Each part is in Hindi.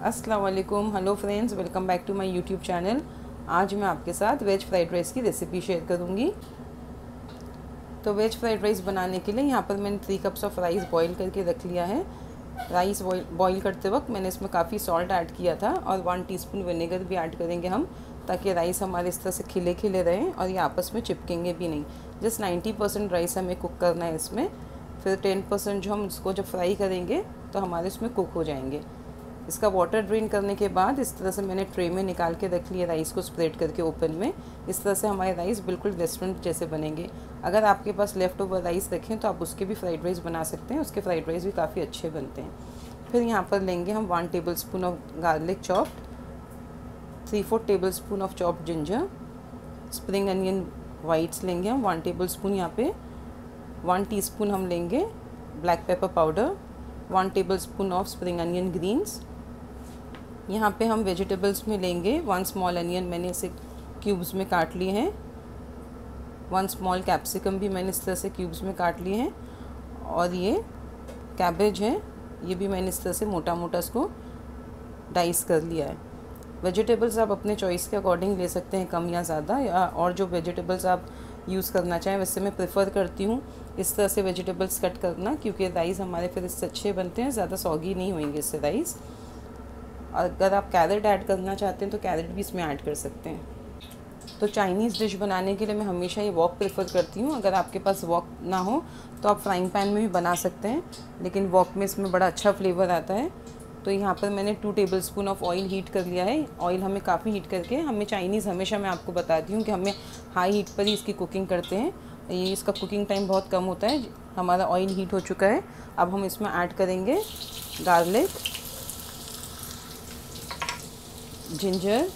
वालेकुम hello friends welcome back to my YouTube channel आज मैं आपके साथ वेज फ्राइड राइस की रेसिपी शेयर करूँगी। तो वेज फ्राइड राइस बनाने के लिए यहाँ पर मैंने three cups of rice boil करके रख लिया है। राइस बॉईल करते वक्त मैंने इसमें काफ़ी सॉल्ट ऐड किया था और वन टीस्पून विनेगर भी ऐड करेंगे हम, ताकि राइस हमारे इस तरह से खिले खिले रहें और ये आपस में चिपकेंगे भी नहीं। जस्ट नाइन्टी परसेंट राइस हमें कुक करना है इसमें। फिर टेन परसेंट जो हम इसको जब फ्राई करेंगे तो हमारे इसमें कुक हो जाएँगे। इसका वाटर ड्रेन करने के बाद इस तरह से मैंने ट्रे में निकाल के रख लिया राइस को स्प्रेड करके ओपन में। इस तरह से हमारे राइस बिल्कुल रेस्टोरेंट जैसे बनेंगे। अगर आपके पास लेफ़्ट ओवर राइस रखें तो आप उसके भी फ्राइड राइस बना सकते हैं, उसके फ्राइड राइस भी काफ़ी अच्छे बनते हैं। फिर यहाँ पर लेंगे हम one tablespoon of garlic chopped three four tablespoon of chopped ginger spring onion whites लेंगे हम वन टेबल स्पून यहाँ पे वन टीस्पून हम लेंगे black pepper powder one tablespoon of spring onion greens यहाँ पे हम वेजिटेबल्स में लेंगे। वन स्मॉल अनियन मैंने इसे क्यूब्स में काट लिए हैं। वन स्मॉल कैप्सिकम भी मैंने इस तरह से क्यूब्स में काट लिए हैं। और ये कैबेज है। ये भी मैंने इस तरह से मोटा मोटा इसको डाइस कर लिया है। वेजिटेबल्स आप अपने चॉइस के अकॉर्डिंग ले सकते हैं, कम या ज़्यादा। या और जो वेजिटेबल्स आप यूज़ करना चाहें, वैसे मैं प्रेफर करती हूँ इस तरह से वेजिटेबल्स कट करना, क्योंकि राइस हमारे फिर इससे अच्छे बनते हैं, ज़्यादा सॉगी नहीं होंगे इससे राइस अगर आप कैरेट ऐड करना चाहते हैं तो कैरेट भी इसमें ऐड कर सकते हैं। तो चाइनीज़ डिश बनाने के लिए मैं हमेशा ये वॉक प्रेफर करती हूँ। अगर आपके पास वॉक ना हो तो आप फ्राइंग पैन में भी बना सकते हैं, लेकिन वॉक में इसमें बड़ा अच्छा फ्लेवर आता है। तो यहाँ पर मैंने two tablespoon of oil heat कर लिया है। ऑयल हमें काफ़ी हीट करके, हमें चाइनीज़ हमेशा मैं आपको बताती हूँ कि हमें हाई हीट पर ही इसकी कुकिंग करते हैं। ये इसका कुकिंग टाइम बहुत कम होता है, हमारा ऑयल हीट हो चुका है। अब हम इसमें ऐड करेंगे गार्लिक जिंजर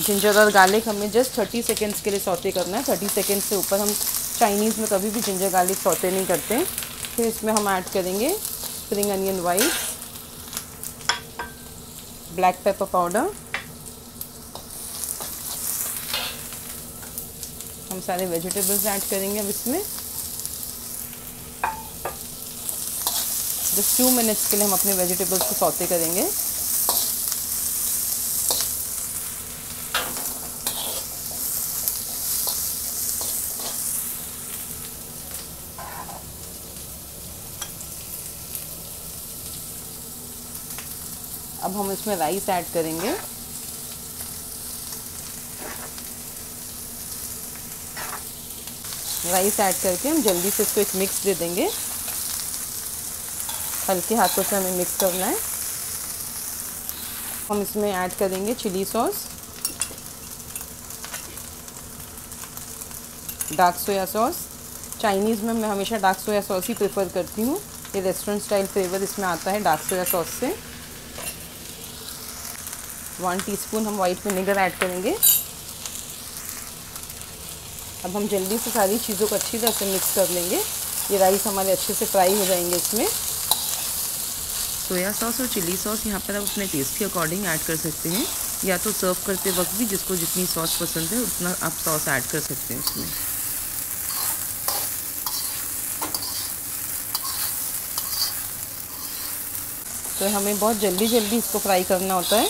जिंजर और गार्लिक हमें जस्ट थर्टी सेकेंड्स के लिए सौते करना है। थर्टी सेकेंड्स से ऊपर हम चाइनीज़ में कभी भी जिंजर गार्लिक सौते नहीं करते। फिर इसमें हम ऐड करेंगे spring onion white black pepper powder हम सारे वेजिटेबल्स ऐड करेंगे अब इसमें। जस्ट टू मिनट्स के लिए हम अपने वेजिटेबल्स को सौते करेंगे। अब हम इसमें राइस ऐड करेंगे। राइस ऐड करके हम जल्दी से इसको एक मिक्स दे देंगे। हल्के हाथों से हमें मिक्स करना है। हम इसमें ऐड करेंगे chilli sauce dark soya sauce Chinese में मैं हमेशा डार्क सोया सॉस ही प्रेफर करती हूँ। ये रेस्टोरेंट स्टाइल फ्लेवर इसमें आता है डार्क सोया सॉस से। वन टीस्पून हम वाइट विनेगर ऐड करेंगे। अब हम जल्दी से सारी चीज़ों को अच्छी तरह से मिक्स कर लेंगे। ये राइस हमारे अच्छे से फ्राई हो जाएँगे इसमें। सोया सॉस और चिली सॉस यहाँ पर आप अपने टेस्ट के अकॉर्डिंग ऐड कर सकते हैं। या तो सर्व करते वक्त भी जिसको जितनी सॉस पसंद है उतना आप सॉस ऐड कर सकते हैं इसमें तो हमें बहुत जल्दी जल्दी इसको फ्राई करना होता है।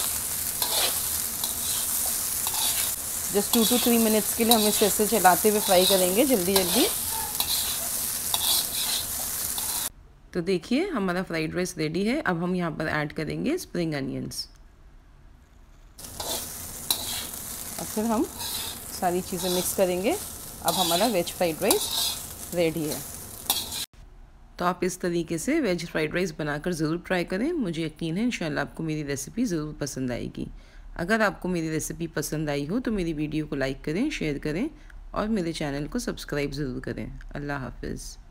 Just two two three minutes के लिए हम इसे ऐसे चलाते हुए फ्राई करेंगे जल्दी जल्दी। तो देखिए, हमारा फ्राइड राइस रेडी है। अब हम यहाँ पर ऐड करेंगे स्प्रिंग अनियंस। और फिर हम सारी चीज़ें मिक्स करेंगे। अब हमारा वेज फ्राइड राइस रेडी है। तो आप इस तरीके से वेज फ्राइड राइस बनाकर ज़रूर ट्राई करें। मुझे यकीन है, इंशाल्लाह आपको मेरी रेसिपी ज़रूर पसंद आएगी। अगर आपको मेरी रेसिपी पसंद आई हो तो मेरी वीडियो को लाइक करें शेयर करें और मेरे चैनल को सब्सक्राइब ज़रूर करें। अल्लाह हाफिज़।